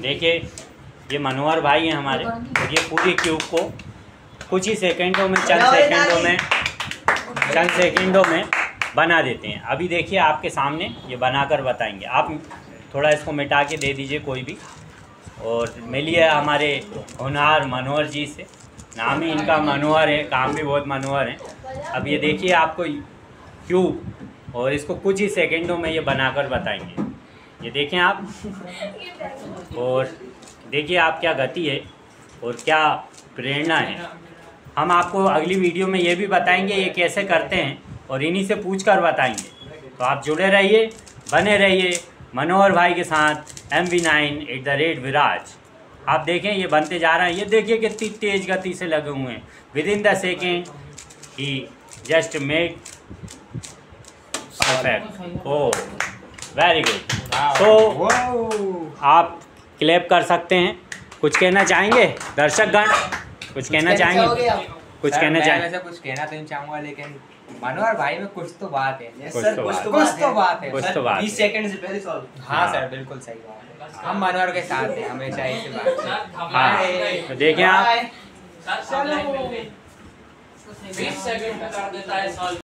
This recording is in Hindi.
देखिए ये मनोहर भाई हैं हमारे। और ये पूरी क्यूब को कुछ ही सेकेंडों में चंद सेकेंडों में चंद सेकेंडों में बना देते हैं। अभी देखिए आपके सामने ये बनाकर बताएँगे। आप थोड़ा इसको मिटा के दे दीजिए कोई भी। और मिलिए हमारे होनहार मनोहर जी से। नाम ही इनका मनोहर है काम भी बहुत मनोहर है। अब ये देखिए आपको क्यूब और इसको कुछ ही सेकेंडों में ये बनाकर बताएँगे। ये देखें आप। और देखिए आप क्या गति है और क्या प्रेरणा है। हम आपको अगली वीडियो में ये भी बताएँगे ये कैसे करते हैं और इन्हीं से पूछ कर बताएँगे। तो आप जुड़े रहिए, बने रहिए मनोहर भाई के साथ M V nine at the rate Viraj आप देखें ये बनते जा रहे हैं। ये देखिए कितनी तेज़ गति से लगे हुए हैं। Within the second he just made perfect oh very good so आप क्लैप कर सकते हैं। कुछ कहना चाहेंगे? दर्शकगण कुछ कहना चाहेंगे? कुछ कहना चाहेंगे कुछ कहना तो नहीं चाहूँगा लेकिन मनोहर भाई में कुछ तो बात है। Yes, कुछ sir, तो कुछ बात तो कुछ बात तो है। बात है। कुछ तो बात 20 है। सेकंड से पहले सॉल्व हाँ हाँ। सर बिल्कुल सही बात है। हम मनोहर के साथ हैं हमेशा ऐसी बात है। हाँ। तो देखें आप. बीस सेकंड में कर देता है सॉल्व